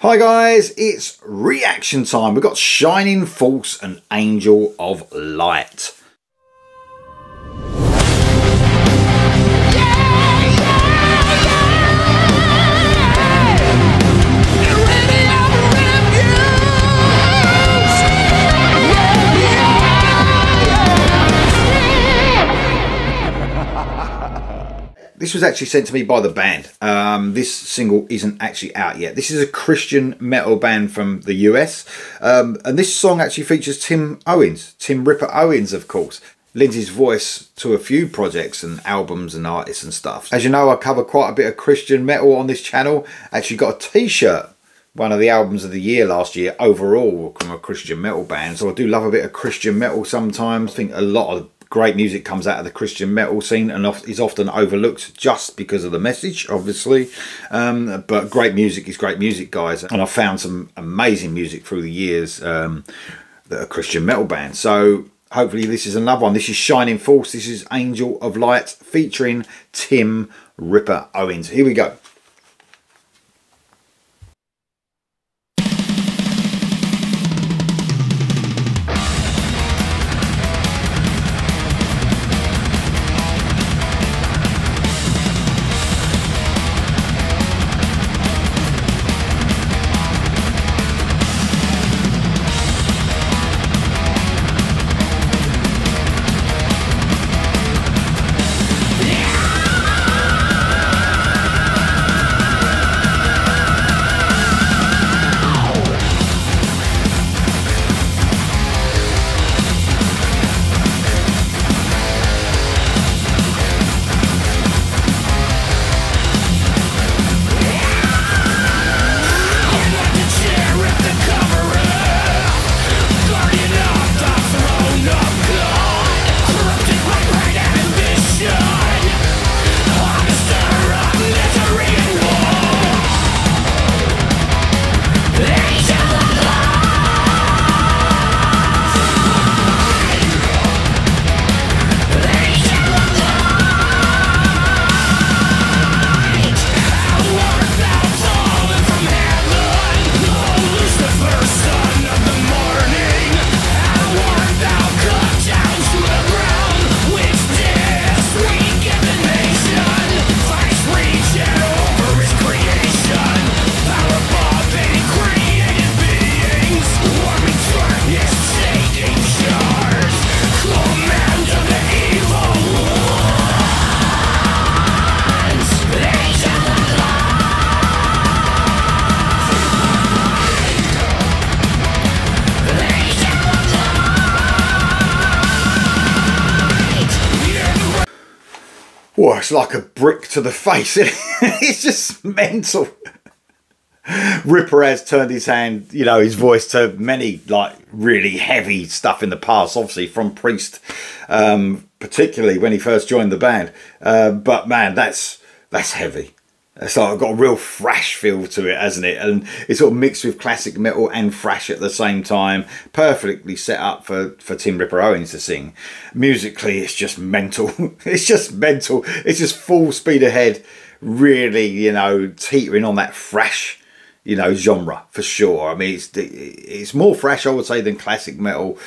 Hi guys, it's reaction time. We've got Shining Force and Angel of Light. This was actually sent to me by the band. Um, this single isn't actually out yet. This is a Christian metal band from the US. Um, and this song actually features Tim Owens, Tim Ripper Owens, of course. Lends his voice to a few projects and albums and artists and stuff. As you know, I cover quite a bit of Christian metal on this channel. Actually got a t-shirt one of the albums of the year last year overall from a Christian metal band. So I do love a bit of Christian metal sometimes. I think a lot of great music comes out of the Christian metal scene and is often overlooked just because of the message, obviously. Um, but great music is great music, guys. And I've found some amazing music through the years um, that are Christian metal bands. So hopefully this is another one. This is Shining Force. This is Angel of Light featuring Tim Ripper Owens. Here we go. Well, it's like a brick to the face. it's just mental. Ripper has turned his hand, you know, his voice to many like really heavy stuff in the past, obviously from Priest, um, particularly when he first joined the band. Uh, but man, that's that's heavy. It's got a real thrash feel to it, hasn't it? And it's sort of mixed with classic metal and thrash at the same time. Perfectly set up for, for Tim Ripper Owens to sing. Musically, it's just mental. it's just mental. It's just full speed ahead. Really, you know, teetering on that thrash, you know, genre for sure. I mean, it's it's more thrash, I would say, than classic metal.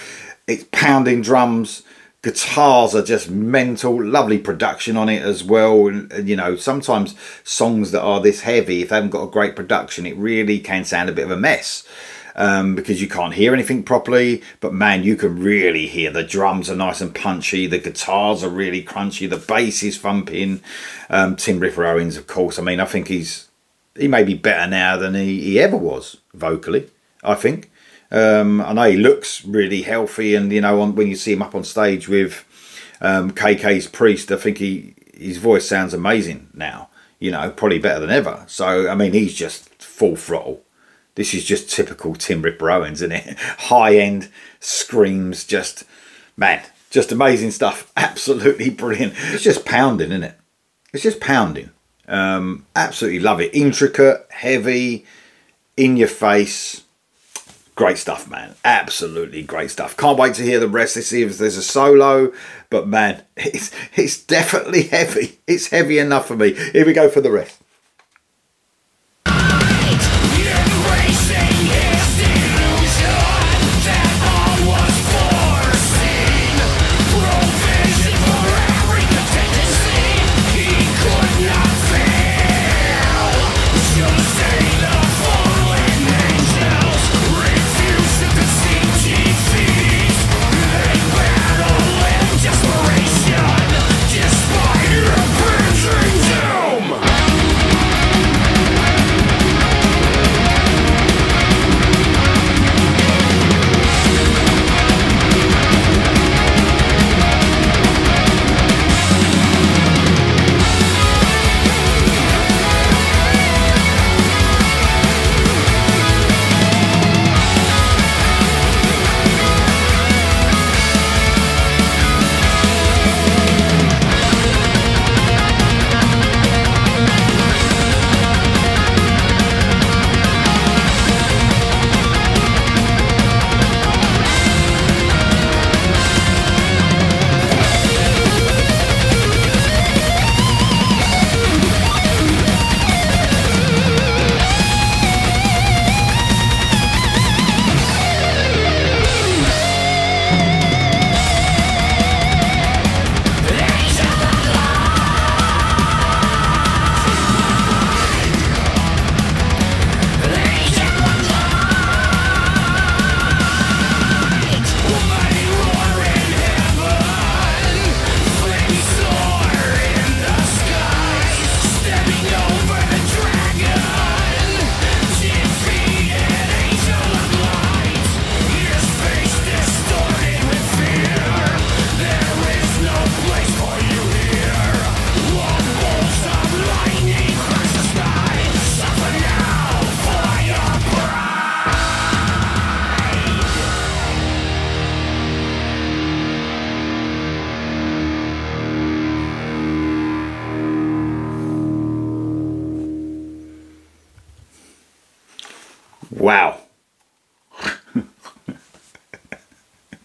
It's pounding drums guitars are just mental lovely production on it as well and, you know sometimes songs that are this heavy if they haven't got a great production it really can sound a bit of a mess um, because you can't hear anything properly. But man you can really hear the drums are nice and punchy the guitars are really crunchy the bass is thumping. Um, tim ripper owens of course i mean i think he's he may be better now than he, he ever was vocally i think um, I know he looks really healthy, and you know, on, when you see him up on stage with um, KK's Priest, I think he his voice sounds amazing now. You know, probably better than ever. So I mean, he's just full throttle. This is just typical Tim Ripper Owens, isn't it? High end screams, just man, just amazing stuff. Absolutely brilliant. It's just pounding, isn't it? It's just pounding. Um, absolutely love it. Intricate, heavy, in your face great stuff, man. Absolutely great stuff. Can't wait to hear the rest. To see if there's a solo, but man, it's it's definitely heavy. It's heavy enough for me. Here we go for the rest. Wow.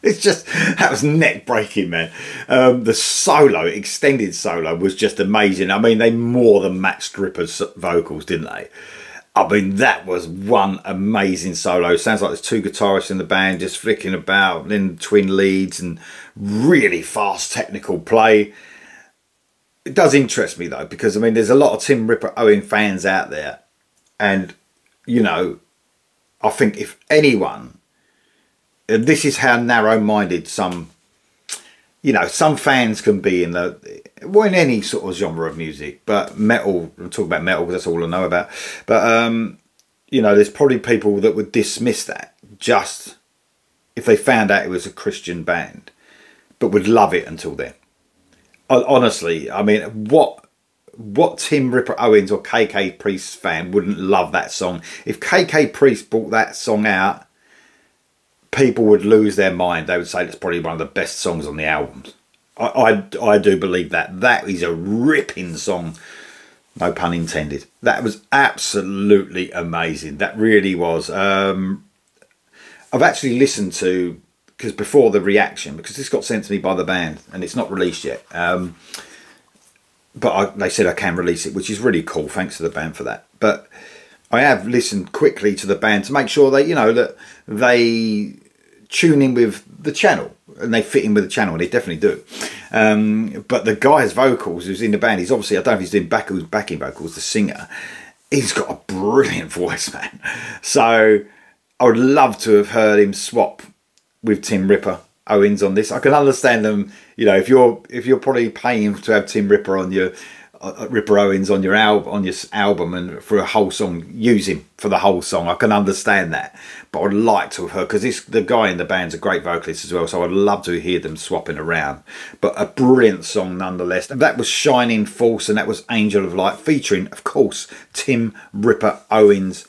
it's just that was neck breaking, man. Um, the solo, extended solo, was just amazing. I mean, they more than matched Ripper's vocals, didn't they? I mean, that was one amazing solo. Sounds like there's two guitarists in the band just flicking about, then twin leads and really fast technical play. It does interest me though, because I mean, there's a lot of Tim Ripper Owen fans out there, and you know, I think if anyone, this is how narrow-minded some, you know, some fans can be in the, well, in any sort of genre of music, but metal, I'm talking about metal because that's all I know about, but, um, you know, there's probably people that would dismiss that just if they found out it was a Christian band, but would love it until then. Honestly, I mean, what what Tim Ripper Owens or KK Priest fan wouldn't love that song? If KK Priest brought that song out, people would lose their mind. They would say it's probably one of the best songs on the album. I, I, I do believe that. That is a ripping song. No pun intended. That was absolutely amazing. That really was. Um, I've actually listened to because before the reaction, because this got sent to me by the band and it's not released yet. Um, but I, they said I can release it, which is really cool. Thanks to the band for that. But I have listened quickly to the band to make sure that you know that they tune in with the channel and they fit in with the channel, and they definitely do. Um, but the guy's vocals, who's in the band, he's obviously I don't know if he's doing back, backing vocals. The singer, he's got a brilliant voice, man. So I would love to have heard him swap with Tim Ripper Owens on this. I can understand them. You know, if you're if you're probably paying to have Tim Ripper on your uh, uh Ripper Owens on your album on your album and for a whole song, use him for the whole song. I can understand that, but I'd like to have heard because this the guy in the band's a great vocalist as well. So I'd love to hear them swapping around. But a brilliant song nonetheless. And that was Shining Force, and that was Angel of Light featuring, of course, Tim Ripper Owens.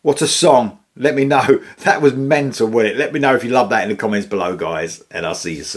What a song! Let me know. That was mental, wasn't it? Let me know if you love that in the comments below, guys. And I'll see you soon.